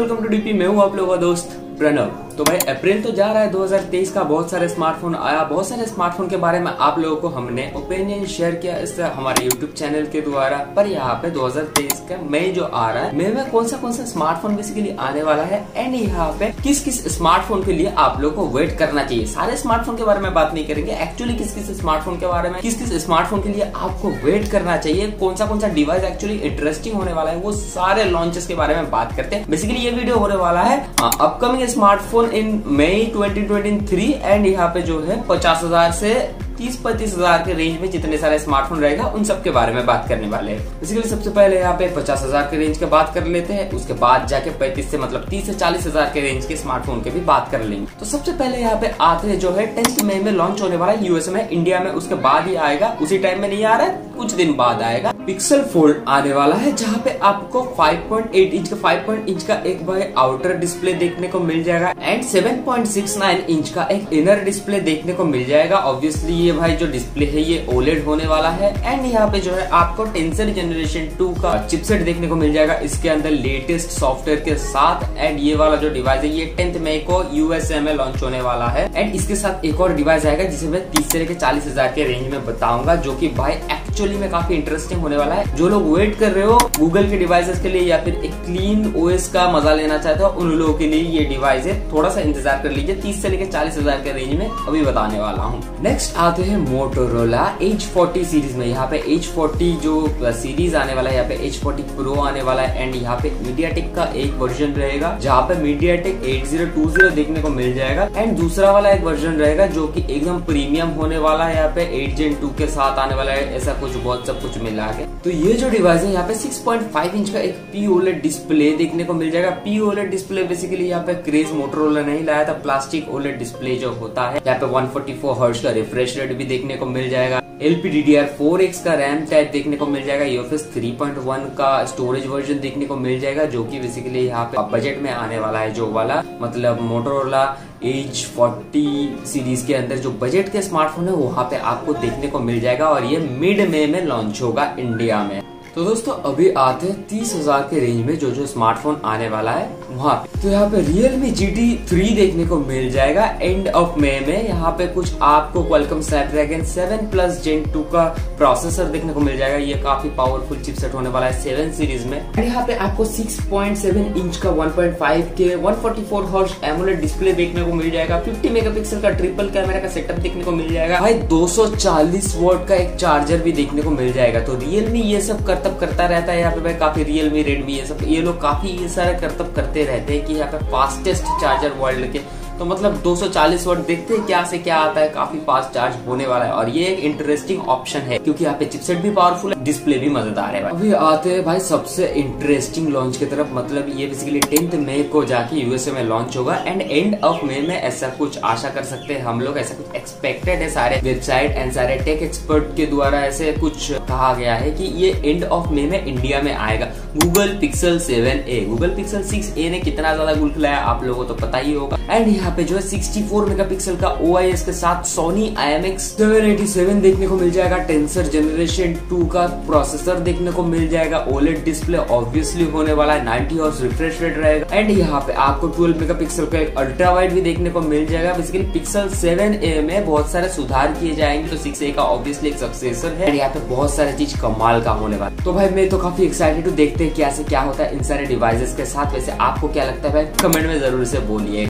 Welcome to DP मैं हूँ आप लोगों का दोस्त प्रणव तो भाई अप्रैल तो जा रहा है 2023 का, बहुत सारे स्मार्टफ़ोन आया। बहुत सारे स्मार्टफ़ोन के बारे में आप लोगों को हमने ओपिनियन शेयर किया इस हमारे यूट्यूब चैनल के द्वारा। पर यहाँ पे 2023 का मई जो आ रहा है, मई में कौन सा कौन सा स्मार्टफ़ोन बेसिकली आने वाला है? एंड यहाँ पे किस किस स्मार्टफ़ोन के लिए आप लोग को वेट करना चाहिए? सारे स्मार्टफ़ोन के बारे में बात नहीं करेंगे। एक्चुअली किस किस स्मार्टफ़ोन के बारे में किस किस स्मार्टफ़ोन के लिए आपको वेट करना चाहिए? कौन सा कौन सा डिवाइस एक्चुअली इंटरेस्टिंग होने वाला है? वो सारे लॉन्चेस के बारे में बात करते हैं। बेसिकली ये वीडियो होने वाला है upcoming smartphone in May 2023 and यहाँ पे जो है पचास हज़ार से तीस पैंतीस हज़ार के रेंज में जितने सारे स्मार्टफ़ोन रहेगा, उन सब के बारे में बात करने वाले हैं। बेसिकली सबसे पहले यहाँ पे पचास हज़ार के रेंज के बात कर लेते हैं। उसके बाद जाके पैंतीस से मतलब तीस से चालीस हज़ार के रेंज के स्मार्टफ़ोन के भी बात कर लेंगे। तो सबसे पहले यहाँ पे आते हैं, जो है टेंथ मई में लॉन्च होने वाला है यूएसए में इंडिया में। उसके बाद ही आएगा, उसी टाइम में नहीं आ रहा है, कुछ दिन बाद आएगा। पिक्सल फोल्ड आने वाला है, जहाँ पे आपको 5.8 इंच का 5. इंच का एक भाई आउटर डिस्प्ले देखने को मिल जाएगा। एंड 7.69 इंच का एक इनर डिस्प्ले देखने को मिल जाएगा। ऑब्वियसली ये भाई, जो डिस्प्ले है ये ओलेड होने वाला है एंड यहाँ पे जो है आपको टेंसर जनरेशन टू का चिपसेट देखने को मिल जाएगा। इसके अंदर लेटेस्ट सॉफ्टवेयर के साथ एंड ये वाला जो डिवाइस है, ये टेंथ मई को यूएसए में लॉन्च होने वाला है। एंड इसके साथ एक और डिवाइस आएगा, जिसे मैं तीस से लेकर चालीस हज़ार के रेंज में बताऊँगा, जो की भाई एक्चुअली में काफ़ी इंटरेस्टिंग होने वाला है। जो लोग वेट कर रहे हो गूगल के डिवाइसेस के लिए या फिर एक क्लीन ओएस का मज़ा लेना चाहते हो उन लोगों के लिए ये डिवाइस है। थोड़ा सा इंतज़ार कर लीजिए, तीस से लेकर चालीस हज़ार के रेंज में अभी बताने वाला हूँ। नेक्स्ट आते हैं मोटोरोला एच फोर्टी सीरीज़ में। यहाँ पे एच फोर्टी जो सीरीज़ आने वाला है, यहाँ पे एच फोर्टी प्रो आने वाला है। एंड यहाँ पे मीडियाटेक का एक वर्जन रहेगा, जहाँ पे MediaTek eight zero two zero देखने को मिल जाएगा। एंड दूसरा वाला एक वर्जन रहेगा, जो की एकदम प्रीमियम होने वाला है। यहाँ पे एट जेन टू के साथ आने वाला है, ऐसा कुछ बहुत सब कुछ मिला के। तो ये जो डिवाइस है, यहाँ पे 6.5 इंच का एक पी ओलेड डिस्प्ले देखने को मिल जाएगा। पी ओलेड डिस्प्ले बेसिकली यहाँ पे क्रेज मोटरोला नहीं लाया था। प्लास्टिक ओलेड डिस्प्ले जो होता है, यहाँ पे 144 फोर्टी का रिफ्रेश रेट भी देखने को मिल जाएगा। LPDDR 4X का रैम टाइप देखने को मिल जाएगा। यूएफएस 3.1 का स्टोरेज वर्जन देखने को मिल जाएगा, जो कि बेसिकली यहाँ पे बजट में आने वाला है, जो वाला मतलब मोटरोला एज 40 सीरीज़ के अंदर जो बजट के स्मार्टफ़ोन है, वहाँ पे आपको देखने को मिल जाएगा और ये मिड मे में लॉन्च होगा इंडिया में। तो दोस्तों, अभी आते हैं तीस हज़ार के रेंज में जो जो स्मार्टफ़ोन आने वाला है वहाँ पे। तो यहाँ पे Realme GT 3 देखने को मिल जाएगा एंड ऑफ़ मे में। यहाँ पे कुछ आपको Qualcomm Snapdragon 7 प्लस Gen 2 का प्रोसेसर देखने को मिल जाएगा। ये काफ़ी पावरफुल चिपसेट होने वाला है सेवन सीरीज़ में। एंड यहाँ पे आपको 6.7 इंच का 1.5 के 144 हर्ट्ज एमोलेड डिस्प्ले देखने को मिल जाएगा। 50 मेगापिक्सल का ट्रिपल कैमरा का सेटअप देखने को मिल जाएगा। भाई 240 वोट का एक चार्जर भी देखने को मिल जाएगा। तो रियलमी ये सब कर करतब करता रहता है, यहाँ पे भाई काफ़ी रियलमी रेडमी ये सब, ये लोग काफ़ी ये सारे करतब करते रहते हैं कि यहाँ पे फास्टेस्ट चार्जर वर्ल्ड के तो मतलब 240 वाट देखते हैं क्या से क्या आता है, काफ़ी फास्ट चार्ज होने वाला है। और ये एक इंटरेस्टिंग ऑप्शन है, क्योंकि यहाँ पे चिपसेट भी पावरफुल है डिस्प्ले भी मज़ेदार है। अभी आते हैं भाई सबसे इंटरेस्टिंग लॉन्च की तरफ़ मतलब ये बेसिकली टेंथ मई को जाके यूएसए में लॉन्च होगा एंड एंड ऑफ़ मई में ऐसा कुछ आशा कर सकते हैं हम लोग, ऐसा कुछ एक्सपेक्टेड है सारे वेबसाइट एंड सारे टेक एक्सपर्ट के द्वारा ऐसे कुछ कहा गया है की ये एंड ऑफ़ मई में इंडिया में आएगा। Google Pixel seven A Google Pixel six A ने कितना ज़्यादा गुल खिलाया आप लोगों को तो पता ही होगा। एंड यहाँ यहाँ पे जो है 64 मेगापिक्सल का ओआईएस के साथ सोनी आई एम एक्स देखने को मिल जाएगा टेंसर जनरेशन 2 का प्रोसेसर देखने को मिल जाएगा ओलेड डिस्प्ले ऑब्वियसली होने वाला है 90 हर्ट्ज रिफ्रेश रेट रहेगा। एंड यहाँ पे आपको 12 मेगापिक्सल का एक अल्ट्रा वाइड भी देखने को मिल जाएगा बेसिकली पिक्सल 7a में बहुत सारे सुधार किए जाएँगे तो 6a का ऑब्वियसली एक सक्सेसर है। यहाँ पे बहुत सारे चीज़ कमाल का होने वाला तो भाई, मैं तो काफ़ी एक्साइटेड हूँ, देखते हैं क्या क्या होता है इन सारे डिवाइसेस के साथ। वैसे आपको क्या लगता है भाई? कमेंट में ज़रूर से बोलिए।